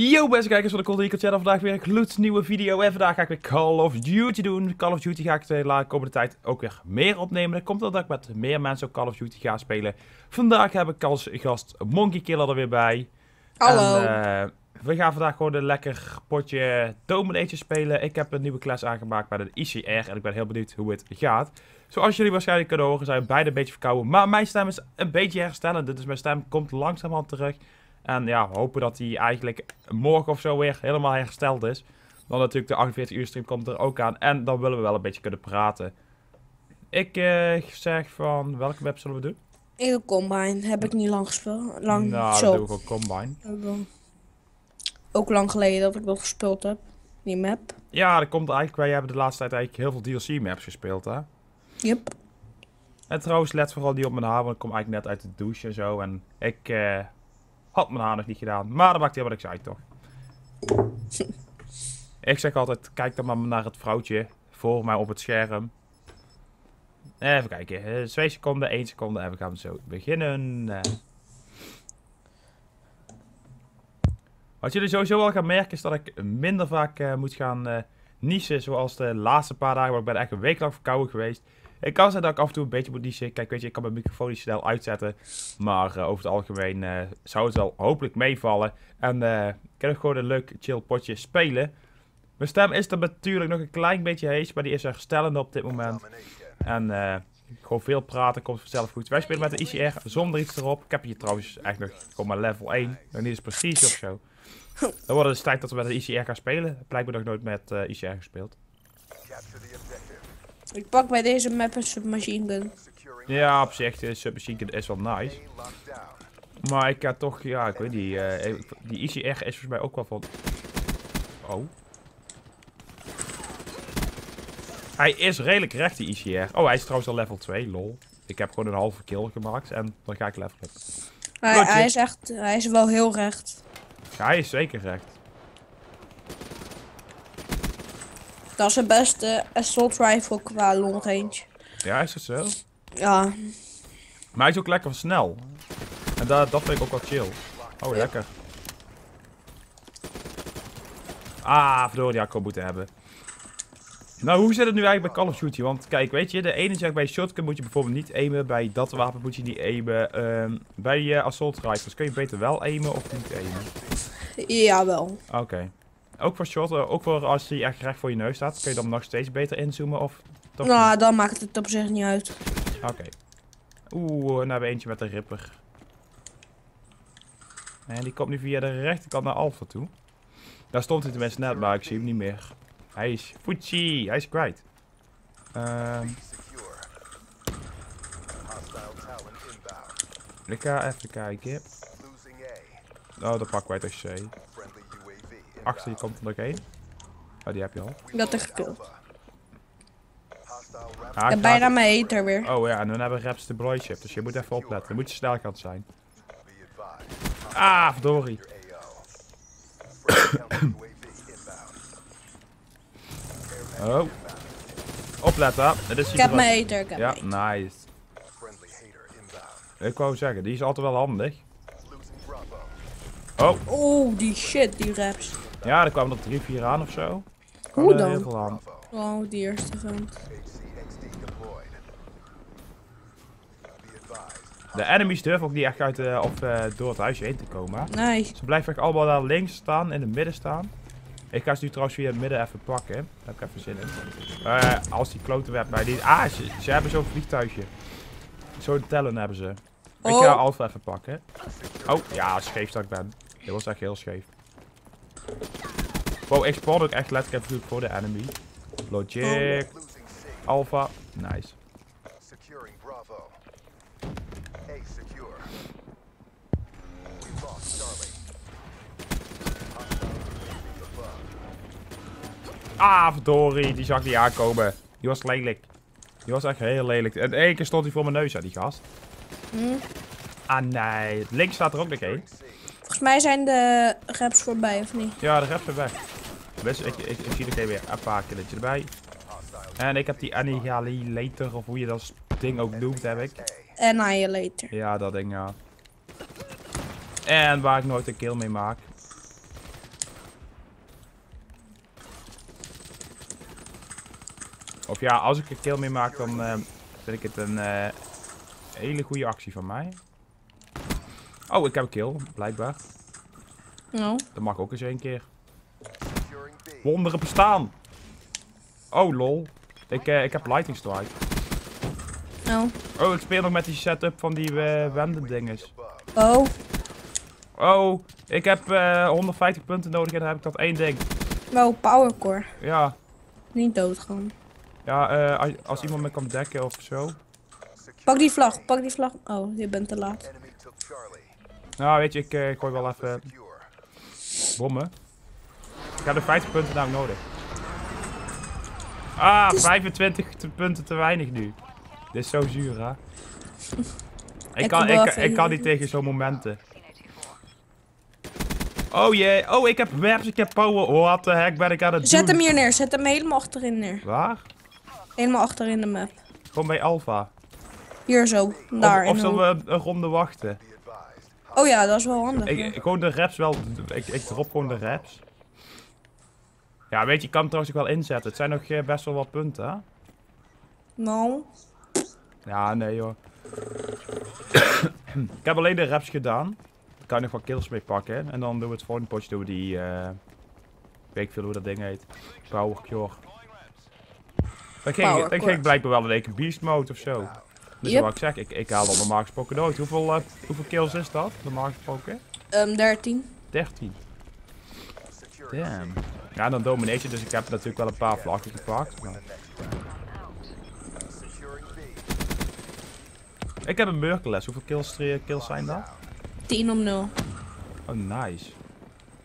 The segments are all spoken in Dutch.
Yo beste kijkers van de Cold Eagle Channel, vandaag weer een gloednieuwe video en vandaag ga ik weer Call of Duty doen. Call of Duty ga ik de komende tijd ook weer meer opnemen. Dat komt omdat ik met meer mensen ook Call of Duty ga spelen. Vandaag heb ik als gast Monkey Killer er weer bij. Hallo. En, uh, we gaan vandaag gewoon een lekker potje Domination spelen. Ik heb een nieuwe klas aangemaakt bij de ICR en ik ben heel benieuwd hoe het gaat. Zoals jullie waarschijnlijk kunnen horen zijn we beide een beetje verkouden. Maar mijn stem is een beetje herstellend, dus mijn stem komt langzamerhand terug. En ja, we hopen dat hij eigenlijk morgen of zo weer helemaal hersteld is. Dan natuurlijk de 48 uur stream komt er ook aan. En dan willen we wel een beetje kunnen praten. Ik uh, zeg van, welke web zullen we doen? Ik Combine. Heb ik niet lang gespeeld. Lang nou, zo. doe ik ook Combine. Ook lang geleden dat ik dat gespeeld heb. Die map. Ja, dat komt eigenlijk, wij hebben de laatste tijd eigenlijk heel veel DLC maps gespeeld, hè? Yep. En trouwens, let vooral die op mijn haar, want ik kom eigenlijk net uit de douche en zo. En ik uh, had mijn haar nog niet gedaan. Maar dat maakt helemaal niks uit, toch? ik zeg altijd, kijk dan maar naar het vrouwtje voor mij op het scherm. Even kijken. 2 seconden, 1 seconde en we gaan zo beginnen. Wat jullie sowieso wel gaan merken is dat ik minder vaak uh, moet gaan uh, niezen zoals de laatste paar dagen. Want ik ben echt een week lang verkouden geweest. Ik kan zeggen dat ik af en toe een beetje moet niezen. Kijk, weet je, ik kan mijn microfoon niet snel uitzetten. Maar uh, over het algemeen zou het wel hopelijk meevallen. En ik heb gewoon een leuk chill potje spelen. Mijn stem is er natuurlijk nog een klein beetje hees, maar die is herstellende op dit moment. En gewoon veel praten komt vanzelf goed. Wij spelen met de ICR zonder iets erop. Ik heb hier trouwens eigenlijk nog gewoon maar level 1. Nog niet eens prestige of zo. Dan wordt het dus tijd dat we met de ICR gaan spelen. Blijkbaar nog nooit met uh, ICR gespeeld. Ik pak bij deze map een submachine gun. Ja, op zich, de submachine gun is wel nice. Maar ik ga toch, ja, ik weet niet. Uh, die ICR is volgens mij ook wel van... Oh. Hij is redelijk recht, die ICR. Oh, hij is trouwens al level 2, lol. Ik heb gewoon een halve kill gemaakt en dan ga ik levelen. Hij, hij is echt, hij is wel heel recht. Ja, hij is zeker recht. Dat is het beste assault rifle qua long range. Ja, is het zo? Ja. Maar hij is ook lekker snel. En dat, dat vind ik ook wel chill. Oh, ja. lekker. Ah, verdorie, die ik moeten hebben. Nou, hoe zit het nu eigenlijk bij Call of Duty? Want kijk, weet je, de ene zegt bij shotgun moet je bijvoorbeeld niet aimen. Bij dat wapen moet je niet aimen. Um, bij uh, assault rifles kun je beter wel aimen of niet aimen? Ja, wel. Oké. Okay. Ook voor shot, uh, ook voor als die echt recht voor je neus staat, kun je dan nog steeds beter inzoomen of... Nou, dan maakt het op zich niet uit. Oké. Okay. Oeh, nou hebben we eentje met een ripper. En die komt nu via de rechterkant naar Alpha toe. Daar stond hij tenminste net, maar ik zie hem niet meer. Hij is Fuji, hij is kwijt. Um, ik ga even kijken. Oh, dan pakken wij toch C. Achter je komt er nog één. Oh, die heb je al. Dat is gekild. Ah, ik heb bijna mijn hater weer. Oh ja, en dan hebben we Raps de broodchip, dus je moet even opletten. Dan moet je snel gaan zijn. Ah, verdorie. Oh. Opletten. Het is ik heb mijn hater. Ik heb ja, nice. Ik wou zeggen, die is altijd wel handig. Oh. Oh, die shit, die raps. Ja, er kwamen er drie, vier aan of zo. Hoe dan? Heel veel aan. Oh, die eerste vent. De enemies durven ook niet echt uit uh, of uh, door het huisje heen te komen. Nee. Ze blijven echt allemaal daar links staan, in het midden staan. Ik ga ze nu trouwens via het midden even pakken. Daar heb ik even zin in. Uh, als die klote werd bij die... Ah, ze, ze hebben zo'n vliegtuigje. Zo'n tellen hebben ze. Oh. Ik ga Alpha even pakken. Oh, ja, scheef dat ik ben. Dit was echt heel scheef. Wow, ik spawn ook echt letterlijk even voor de enemy. Logic. Alpha. Nice. Ah, verdorie. Die zag niet aankomen. Die was lelijk. Die was echt heel lelijk. En één keer stond hij voor mijn neus, hè, die gast. Hm? Ah, nee. Links staat er ook nog één volgens mij zijn de reps voorbij, of niet? Ja, de reps zijn. Best, ik, ik, ik zie er weer een paar killetje erbij. En ik heb die Annihilator, of hoe je dat ding ook noemt, heb ik. Annihilator. Ja, dat ding, ja. En waar ik nooit een kill mee maak. Of ja, als ik een kill mee maak, dan eh, vind ik het een eh, hele goede actie van mij. Oh, ik heb een kill, blijkbaar. Nou, Dat mag ook eens één keer. Wonderen bestaan. Oh, lol. Ik, eh, ik heb lightning strike. nou. Oh, ik speel nog met die setup van die uh, wende dinges. Oh, Oh, ik heb eh, 150 punten nodig en dan heb ik dat één ding. wel powercore. Ja, Niet doodgaan. ja eh, als, als iemand me kan dekken of zo. Pak die vlag, pak die vlag. Oh, je bent te laat. Nou, weet je, ik eh, gooi wel even bommen. Ik heb er 50 punten nou nodig. Ah, 25 te- punten te weinig nu. Dit is zo zuur, hè? Ik Ik kan, ik, ik kan niet tegen zo'n momenten. Oh jee, oh ik heb webs, ik heb power. What the heck ben ik aan het Zet doen? hem hier neer, zet hem helemaal achterin neer. Waar? Helemaal achterin de map. Gewoon bij Alpha. Hier zo, daar. of of de zullen we een ronde wachten? Oh ja, dat is wel handig. Ik, ik, gewoon de raps wel. Ik, ik drop gewoon de raps. Ja, weet je, je kan het trouwens ook wel inzetten. Het zijn nog eh, best wel wat punten, hè? Nou, Ja, nee joh. ik heb alleen de raps gedaan. Daar kan je nog wat kills mee pakken. En dan doen we het volgende potje doen we die... eh weet ik veel hoe dat ding heet. Power Cure. Dan ging, dan ging ik blijkbaar wel in beast mode of zo. Dus Yep. wat ik zeg, ik, ik haal al normaal gesproken nooit. Hoeveel, eh, hoeveel kills is dat, normaal gesproken? um, 13. 13. Damn. Ja, dan dominate je, dus ik heb natuurlijk wel een paar vlaggen gepakt. Maar... Ik heb een Merkeles. Hoeveel kills, eh, kills zijn dat? 10 om 0. Oh, nice.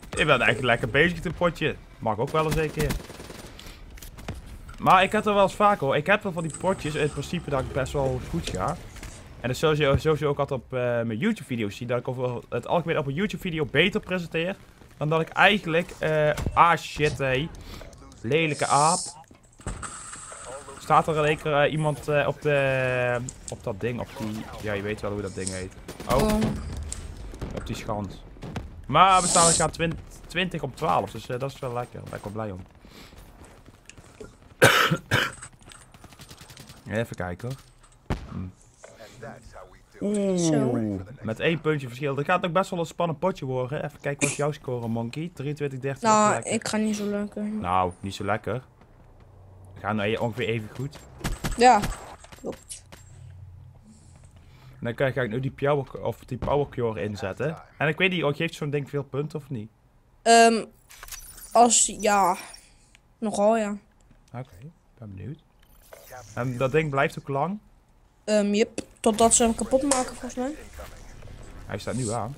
Ik ben eigenlijk lekker bezig dit potje. Mag ook wel eens een keer. Maar ik heb er wel eens vaak hoor. Ik heb wel van die potjes in principe dat ik best wel goed ga. En dat is sowieso, ook altijd op eh, mijn YouTube video's zie. Dat ik over het algemeen op een YouTube video beter presenteer. Dan dat ik eigenlijk... eh ah shit hé. Lelijke aap. Staat er één keer eh, iemand op de... Op dat ding. Op die... Ja je weet wel hoe dat ding heet. Oh. Oh. Op die schans. Maar we staan gaan 20, 20 op 12, dus dat is wel lekker. Daar ben ik wel blij om. Even kijken hoor. Zo. Oeh, met één puntje verschil. Dat gaat ook best wel een spannend potje worden. Even kijken wat jouw score, Monkey. 23, 13. Nou, ik ga niet zo lekker. Nou, niet zo lekker. We gaan nou ongeveer even goed. Ja, klopt. En dan kan ik nu die power, of die power cure inzetten. En ik weet niet, geeft zo'n ding veel punten of niet? Ehm, als, ja, nogal ja. Oké, ben benieuwd. En dat ding blijft ook lang. Ehm, yep. Totdat ze hem kapot maken, volgens mij. Hij staat nu aan.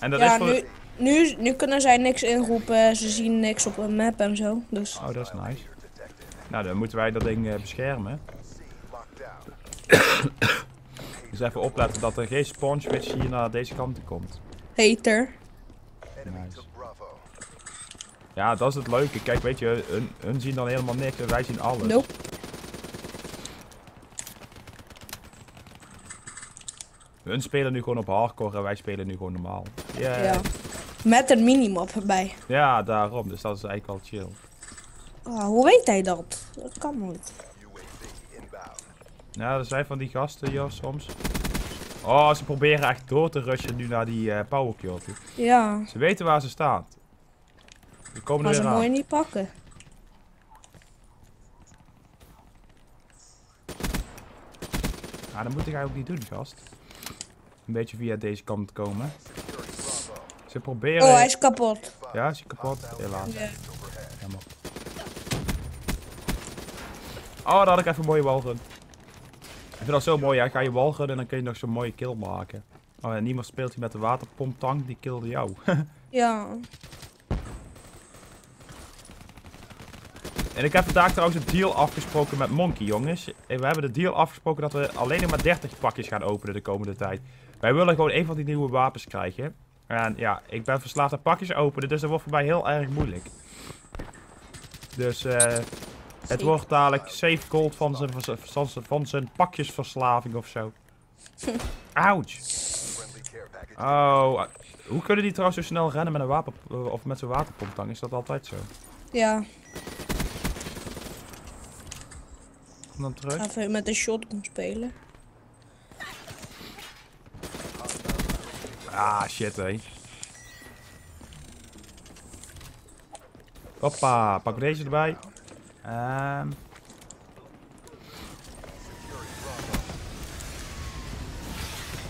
En dat ja, is voor... nu, nu, nu kunnen zij niks inroepen. Ze zien niks op een map en zo. Dus Oh, dat is nice. Nou, dan moeten wij dat ding eh, beschermen. dus even opletten dat er geen spawn switch hier naar deze kant komt. hater. Nice. Ja, dat is het leuke. Kijk, weet je, hun, hun zien dan helemaal niks en wij zien alles. Nope. Hun spelen nu gewoon op hardcore en wij spelen nu gewoon normaal. Yeah. Ja. Met een minimap erbij. Ja, daarom. Dus dat is eigenlijk wel chill. Ah, hoe weet hij dat? Dat kan nooit. Ja, er zijn van die gasten hier soms. Oh, ze proberen echt door te rushen nu naar die eh power kill toe. Ja, Ze weten waar ze staan. Ze komen maar er ze weer aan. mooi niet pakken. Ja, dat moet ik eigenlijk niet doen, gast. Een beetje via deze kant komen. Ze proberen... Oh, hij is kapot. Ja, is hij kapot? Helaas. Ja. Jammer. Oh, daar had ik even een mooie walrun. Ik vind dat zo mooi, ja. Ga je walrun en dan kun je nog zo'n mooie kill maken. Oh, en niemand speelt hier met de waterpomptang, die killde jou. Ja. en ik heb vandaag trouwens een deal afgesproken met Monkey, jongens. En we hebben de deal afgesproken dat we alleen nog maar 30 pakjes gaan openen de komende tijd. Wij willen gewoon een van die nieuwe wapens krijgen. En ja, ik ben verslaafd aan pakjes openen, dus dat wordt voor mij heel erg moeilijk. Dus eh, het wordt dadelijk safe gold van zijn, van zijn, van zijn pakjesverslaving of zo. Ouch. Oh, hoe kunnen die trouwens zo snel rennen met een wapen of met zo'n waterpomptang? Is dat altijd zo? Ja. En dan terug. even met de shotgun spelen. Ah, shit, hé. Hoppa, pak deze erbij. Ehm.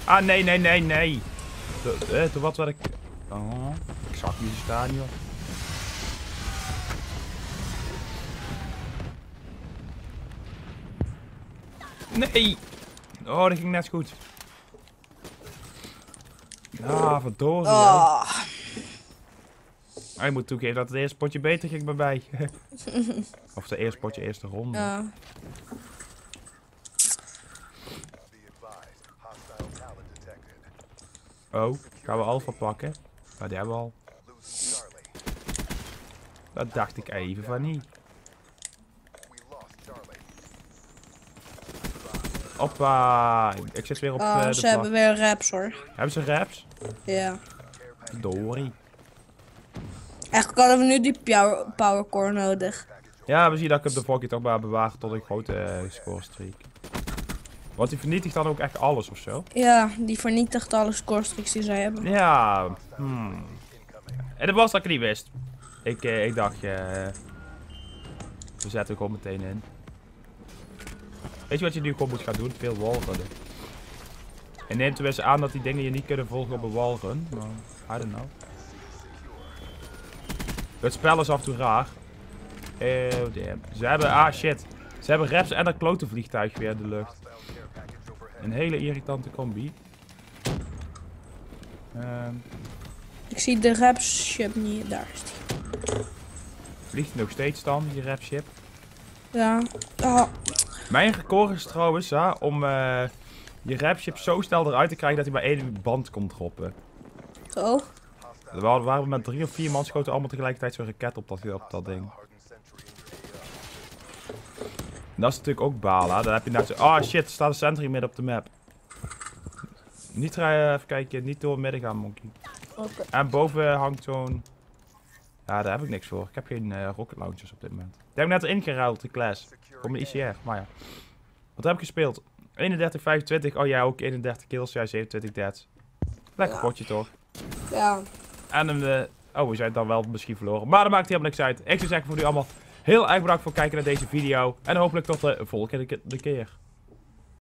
Ah, nee, nee, nee, nee. Toen eh, wat wat ik... Oh, ik zag niet staan, joh. Nee! Oh, dat ging net goed. Ah, verdorie. hè. Ah, Ah, ik moet toegeven dat het eerste potje beter ging bij mij. of de eerste potje, eerste ronde. ja. Oh, gaan we Alpha pakken? Nou, die hebben we al. Dat dacht ik even van niet. Hoppa, ik zit weer op Ah, eh, de ze hebben weer raps hoor. Hebben ze raps? Ja. Dory. Eigenlijk hadden we nu die power, powercore nodig. Ja, we zien dat ik hem de keer toch maar bewaar tot een grote uh, scorestreak. Want die vernietigt dan ook echt alles of zo? Ja, die vernietigt alle scorestreaks die zij hebben. Ja, hmm. En dat was dat ik niet wist. Ik, eh, ik dacht, eh we zetten hem gewoon meteen in. Weet je wat je nu gewoon moet gaan doen? Veel wallrunnen. En neem tenminste aan dat die dingen je niet kunnen volgen op een wallrun. Maar, I don't know. Het spel is af en toe raar. Oh damn. Ze hebben, ah shit. Ze hebben reps en een klote vliegtuig weer in de lucht. Een hele irritante combi. Ehm Ik zie de rapship niet. Daar is die. vliegt nog steeds dan, die rapship. Ja. Ah, Mijn record is trouwens ja, om eh je rapship zo snel eruit te krijgen dat hij maar één band komt droppen. zo. Er waren, we met drie of vier man schoten allemaal tegelijkertijd zo'n raket op dat, op dat ding. En dat is natuurlijk ook balen. Dan heb je net zo... Ah shit, er staat een sentry midden op de map. Niet rijden, even kijken, niet door midden gaan, monkey. En boven hangt zo'n... Ja, daar heb ik niks voor. Ik heb geen eh, rocket launchers op dit moment. Die heb ik net ingeruild, de class. Voor mijn ICR, maar ja. Wat heb ik gespeeld? 31, 25. Oh ja, ook 31 kills. Ja, 27 deaths. Lekker Ja. potje toch? Ja. En een... eh, oh, we zijn dan wel misschien verloren. Maar dat maakt helemaal niks uit. Ik zou zeggen voor jullie allemaal heel erg bedankt voor het kijken naar deze video. En hopelijk tot de volgende keer.